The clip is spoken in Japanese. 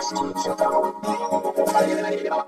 林金一郎太郎。お二人でなりれば。